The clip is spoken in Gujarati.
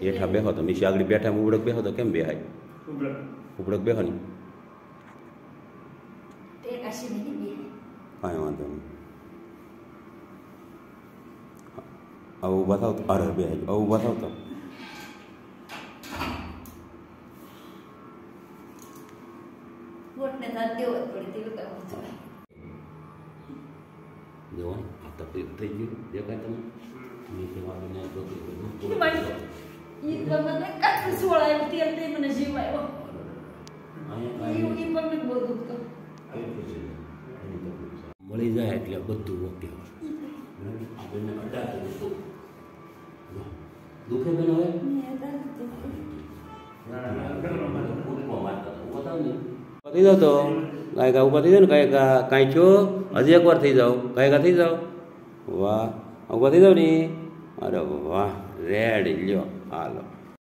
હેઠા બેહો તો મીસી આગળ બેઠા ઉબડક બેહો તો કેમ બેહાય ઉભરા. ઉબડક બેહો નહીં ટેકા સીધી નહીં બે. કાંઈ વાંધો નહીં હવે ઊભા થાવ તો અરે બે હવે ઊભા થાવ તો બોટને દાંત દેવો જ પડે તેવું કરવું જોઈએ. જો આ તકલીફ થઈ ગઈ દેખાય તમને નીચે વાળીને તો મને કાચું સોળાયું તેલ તે મને જીવ આવ્યો. ઈ પણ બહુ દુઃખ થયું. મળી જાય એટલે બધું ઓકે આપણને બધું. દુખે બેન હવે દાંત જાવ તો કાંઈ કાંઈ પતી જાવ ને કાંઈ કાંઈ કાંઈ છો હજી એકવાર થઈ જાઓ કાંઈ કાંઈ થઈ જાઓ વાહ આવું પતી જાવ ને અરે વાહ રેડ લ્યો હાલો